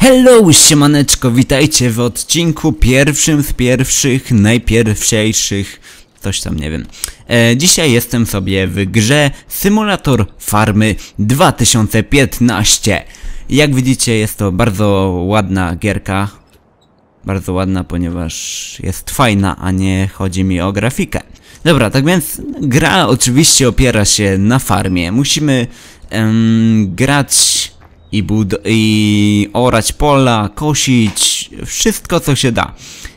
Hello, siemaneczko, witajcie w odcinku pierwszym z pierwszych, najpierwsiejszych, coś tam nie wiem. E, dzisiaj jestem sobie w grze Symulator Farmy 2015. Jak widzicie jest to bardzo ładna gierka, bardzo ładna, ponieważ jest fajna, a nie chodzi mi o grafikę. Dobra, tak więc gra oczywiście opiera się na farmie. Musimy em, grać i, bud i orać pola, kosić, wszystko co się da.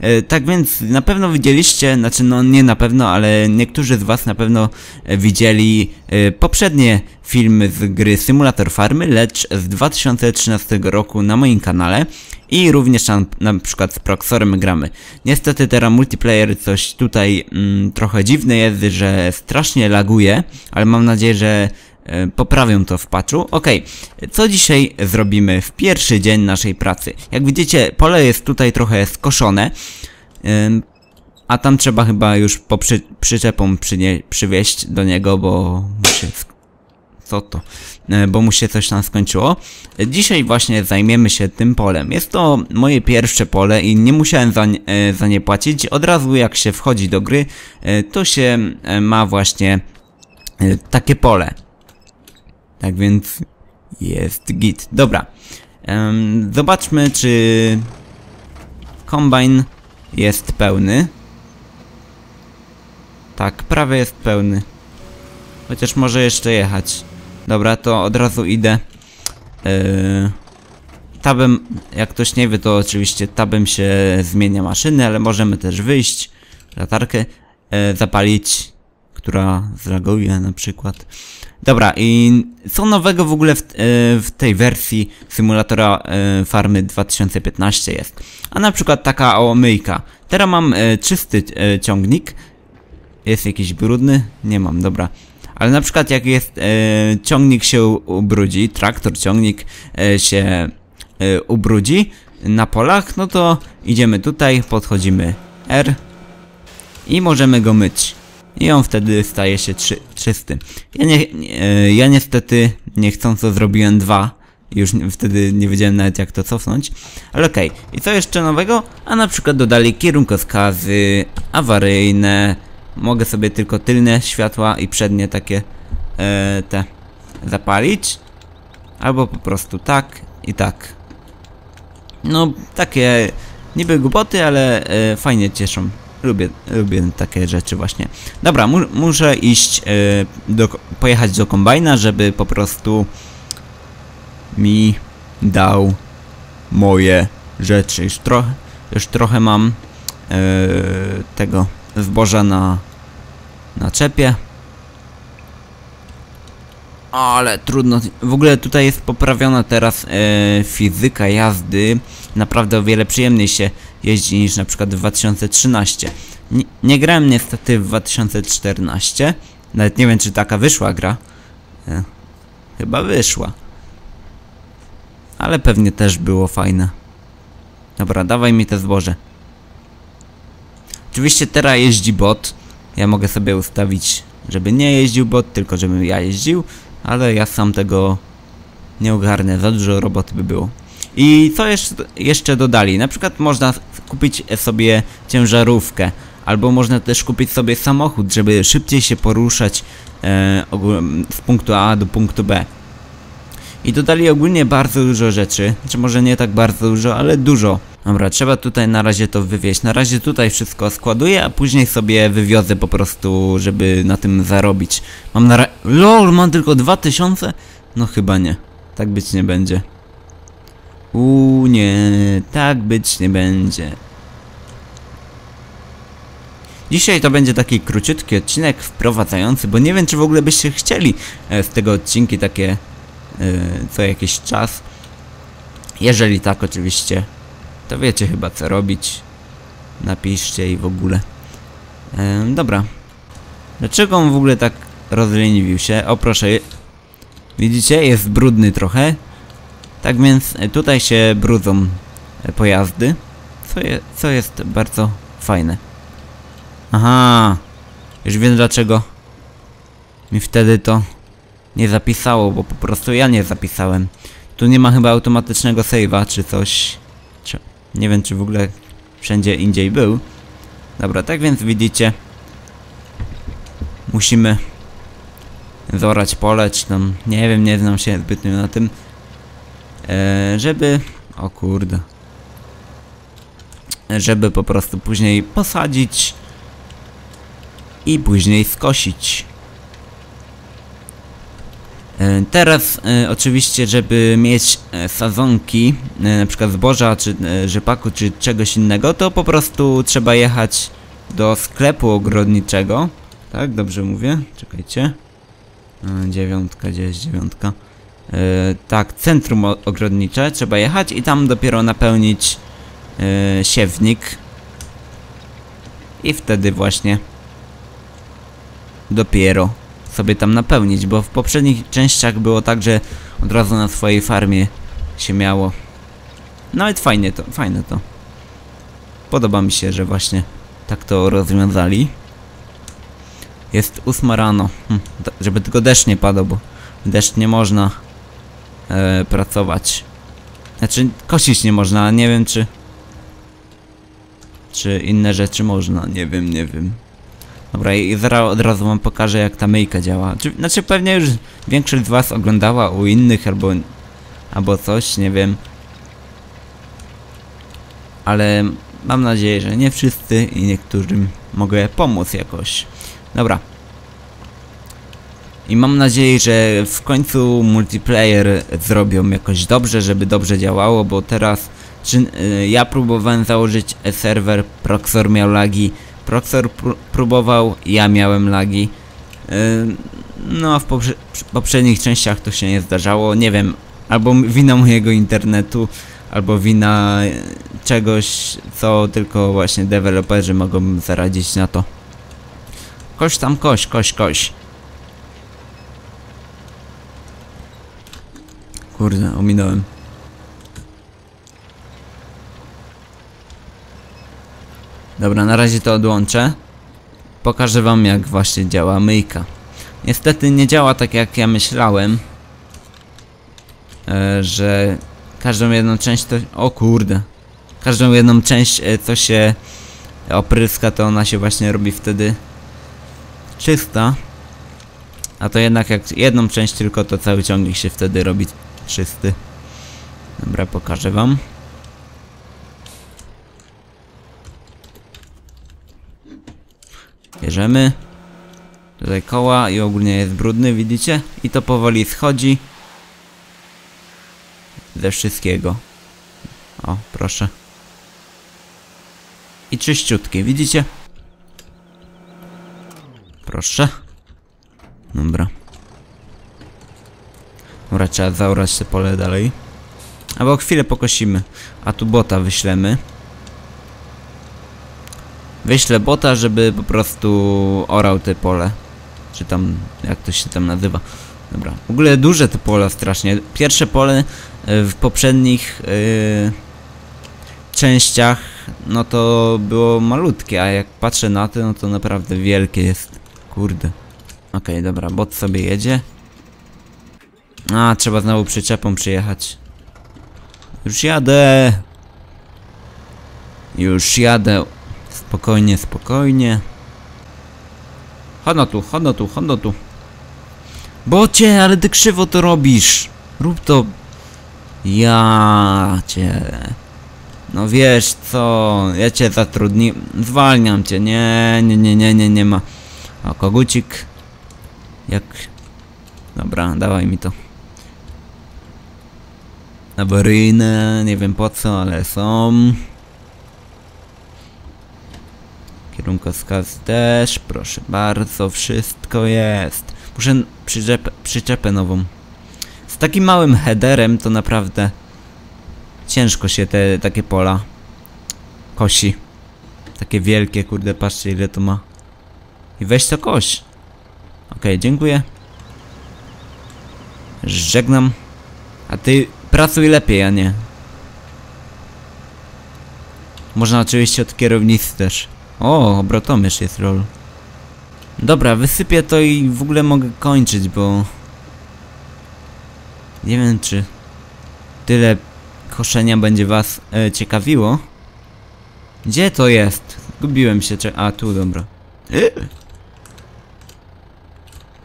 E, tak więc na pewno widzieliście, znaczy no nie na pewno, ale niektórzy z was na pewno e, widzieli e, poprzednie filmy z gry Simulator Farmy, lecz z 2013 roku na moim kanale i również tam na przykład z Proxorem gramy. Niestety teraz multiplayer coś tutaj mm, trochę dziwny jest, że strasznie laguje, ale mam nadzieję, że poprawią to w patchu. Ok, co dzisiaj zrobimy w pierwszy dzień naszej pracy? Jak widzicie, pole jest tutaj trochę skoszone, a tam trzeba chyba już po przy, przyczepą przynie, przywieźć do niego, bo muszę... sk- Co to? E, Bo mu się coś tam skończyło. E, Dzisiaj właśnie zajmiemy się tym polem. Jest to moje pierwsze pole i nie musiałem za, e, za nie płacić. Od razu jak się wchodzi do gry, e, to się e, ma właśnie e, takie pole. Tak więc jest git. Dobra. Em, zobaczmy, czy kombajn jest pełny. Tak, prawie jest pełny. Chociaż może jeszcze jechać. Dobra, to od razu idę. Yy, tabem, jak ktoś nie wie, to oczywiście tabem się zmienia maszyny, ale możemy też wyjść, latarkę e, zapalić, która zreaguje na przykład. Dobra, i co nowego w ogóle w, e, w tej wersji symulatora e, farmy 2015 jest? A na przykład taka omyjka. Teraz mam e, czysty ciągnik. Jest jakiś brudny? Nie mam, dobra. Ale na przykład jak jest ciągnik się ubrudzi, traktor, ciągnik się ubrudzi na polach, no to idziemy tutaj, podchodzimy R i możemy go myć. I on wtedy staje się czysty. Ja, nie, nie, e, ja niestety niechcąco zrobiłem dwa. Już wtedy nie wiedziałem nawet jak to cofnąć. Ale okej. I co jeszcze nowego? A na przykład dodali kierunkowskazy awaryjne. Mogę sobie tylko tylne światła i przednie takie e, te zapalić. Albo po prostu tak i tak. No, takie niby głupoty, ale e, fajnie cieszą. Lubię, lubię takie rzeczy właśnie. Dobra, mu, muszę iść, e, do, pojechać do kombajna, żeby po prostu mi dał moje rzeczy. Już trochę, już trochę mam e, tego zboża na, na czepie. Ale trudno. W ogóle tutaj jest poprawiona teraz e, fizyka jazdy. Naprawdę o wiele przyjemniej się jeździ niż na przykład w 2013. Nie, nie grałem niestety w 2014. Nawet nie wiem czy taka wyszła gra. E, chyba wyszła. Ale pewnie też było fajne. Dobra, dawaj mi te zboże. Oczywiście teraz jeździ bot. Ja mogę sobie ustawić, żeby nie jeździł bot, tylko żebym ja jeździł. Ale ja sam tego nie ogarnę, za dużo roboty by było. I co jeszcze, jeszcze dodali? Na przykład można kupić sobie ciężarówkę. Albo można też kupić sobie samochód, żeby szybciej się poruszać e, z punktu A do punktu B. I dodali ogólnie bardzo dużo rzeczy. Czy może nie tak bardzo dużo, ale dużo. Dobra, trzeba tutaj na razie to wywieźć. Na razie tutaj wszystko składuję, a później sobie wywiozę po prostu, żeby na tym zarobić. Mam na ra... LOL, mam tylko 2000? No chyba nie. Tak być nie będzie. Uuu, nie. Tak być nie będzie. Dzisiaj to będzie taki króciutki odcinek wprowadzający, bo nie wiem, czy w ogóle byście chcieli e, z tego odcinki takie e, co jakiś czas. Jeżeli tak, oczywiście, to wiecie chyba co robić. Napiszcie i w ogóle. E, dobra. Dlaczego on w ogóle tak rozleniwił się? O proszę. Widzicie? Jest brudny trochę. Tak więc e, tutaj się brudzą e, pojazdy. Co, je, co jest bardzo fajne. Aha. Już wiem dlaczego mi wtedy to nie zapisało, bo po prostu ja nie zapisałem. Tu nie ma chyba automatycznego save'a czy coś. Czy, nie wiem czy w ogóle wszędzie indziej był. Dobra, tak więc widzicie. Musimy zorać pole, czy tam, nie wiem, nie znam się zbytnio na tym. E, żeby, o kurde. Żeby po prostu później posadzić i później skosić. E, Teraz e, oczywiście, żeby mieć sadzonki, na przykład zboża, czy rzepaku, czy czegoś innego, to po prostu trzeba jechać do sklepu ogrodniczego. Tak, dobrze mówię? Czekajcie. Dziewiątka, gdzie jest dziewiątka? E, tak, centrum ogrodnicze, trzeba jechać i tam dopiero napełnić e, siewnik. I wtedy właśnie dopiero sobie tam napełnić, bo w poprzednich częściach było tak, że od razu na swojej farmie się miało. Nawet fajnie to, fajne to. Podoba mi się, że właśnie tak to rozwiązali. Jest ósma rano, hm, żeby tylko deszcz nie padał, bo deszcz nie można e, pracować. Znaczy, kosić nie można, nie wiem czy... Czy inne rzeczy można, nie wiem, nie wiem. Dobra, i zaraz od razu wam pokażę jak ta myjka działa. Czy, znaczy pewnie już większość z was oglądała u innych albo... Albo coś, nie wiem. Ale mam nadzieję, że nie wszyscy i niektórym mogę pomóc jakoś. Dobra. I mam nadzieję, że w końcu multiplayer zrobią jakoś dobrze, żeby dobrze działało, bo teraz czy, y, ja próbowałem założyć serwer, Proxor miał lagi, Proxor pró- próbował, ja miałem lagi. Y, no a w poprze- poprzednich częściach to się nie zdarzało, nie wiem, albo wina mojego internetu, albo wina y, czegoś, co tylko właśnie deweloperzy mogą zaradzić na to. Koś tam koś, koś, koś. Kurde, ominąłem. Dobra, na razie to odłączę. Pokażę wam jak właśnie działa myjka. Niestety nie działa tak jak ja myślałem. E, że każdą jedną część to... O kurde. Każdą jedną część e, co się opryska to ona się właśnie robi wtedy czysta. A to jednak jak jedną część tylko to cały ciągnik się wtedy robi czysty. Dobra, pokażę wam. Bierzemy. Tutaj koła i ogólnie jest brudny, widzicie? I to powoli schodzi. Ze wszystkiego. O, proszę. I czyściutkie, widzicie? Proszę. Dobra. Dobra, trzeba zaorać te pole dalej. Albo chwilę pokosimy. A tu bota wyślemy. Wyślę bota, żeby po prostu orał te pole. Czy tam, jak to się tam nazywa. Dobra. W ogóle duże te pola strasznie. Pierwsze pole e, w poprzednich e, częściach, no to było malutkie, a jak patrzę na to, no to naprawdę wielkie jest. Kurde. Okej, dobra, bot sobie jedzie. A, trzeba znowu przyczepą przyjechać. Już jadę. Już jadę. Spokojnie, spokojnie. Chodno tu, chodno tu, chodno tu. Bocie, ale ty krzywo to robisz. Rób to. Ja cię. No wiesz co, ja cię zatrudni... Zwalniam cię, nie, nie, nie, nie, nie, nie ma. O, kogucik. Jak... Dobra, dawaj mi to. Awaryjne, nie wiem po co, ale są. Kierunkowskaz też, proszę bardzo, wszystko jest. Muszę przyczepę, przyczepę nową. Z takim małym headerem to naprawdę ciężko się te takie pola kosi. Takie wielkie, kurde, patrzcie ile to ma. I weź to koś. Okej, dziękuję. Żegnam. A ty pracuj lepiej, a nie. Można oczywiście od kierownicy też. O, obrotomierz jest roll. Dobra, wysypię to i w ogóle mogę kończyć, bo... Nie wiem czy... tyle koszenia będzie was e, ciekawiło. Gdzie to jest? Zgubiłem się, czy... A, tu, dobra.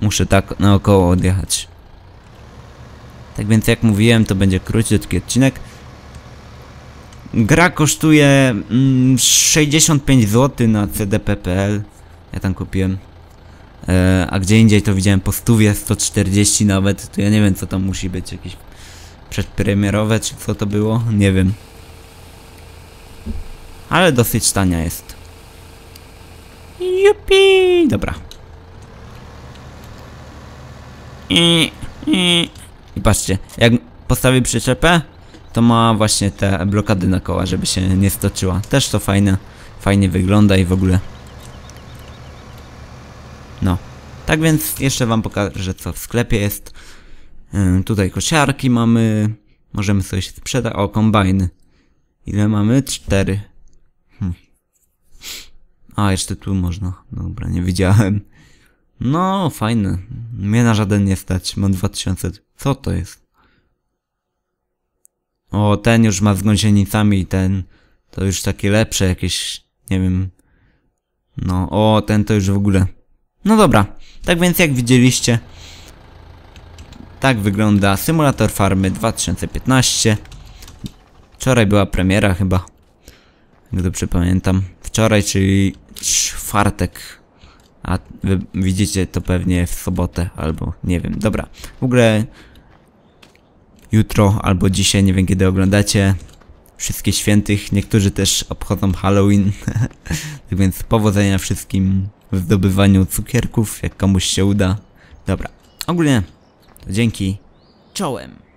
Muszę tak naokoło odjechać. Tak więc jak mówiłem, to będzie króciutki odcinek. Gra kosztuje mm, 65 zł na cdp.pl. Ja tam kupiłem. E, a gdzie indziej to widziałem po stówie 140 nawet. To ja nie wiem co tam musi być. Jakieś przedpremierowe czy co to było? Nie wiem. Ale dosyć tania jest. Jupi! Dobra. I, i, I patrzcie, jak postawi przyczepę, to ma właśnie te blokady na koła, żeby się nie stoczyła. Też to fajne, fajnie wygląda i w ogóle. No. Tak więc jeszcze wam pokażę co w sklepie jest. Yy, tutaj kosiarki mamy. Możemy sobie sprzedać. O, kombajny. Ile mamy? Cztery. Hm. A, jeszcze tu można. Dobra, nie widziałem. No, fajne. Mnie na żaden nie stać. Mam 2000. Co to jest? O, ten już ma z gąsienicami ten to już takie lepsze jakieś, nie wiem. No, o, ten to już w ogóle. No dobra, tak więc jak widzieliście, tak wygląda Symulator Farmy 2015. Wczoraj była premiera chyba, jak dobrze pamiętam. Wczoraj, czyli czwartek. A wy widzicie to pewnie w sobotę albo nie wiem. Dobra, w ogóle jutro albo dzisiaj, nie wiem kiedy oglądacie. Wszystkie świętych, niektórzy też obchodzą Halloween. tak więc powodzenia wszystkim w zdobywaniu cukierków, jak komuś się uda. Dobra, ogólnie to dzięki. Czołem.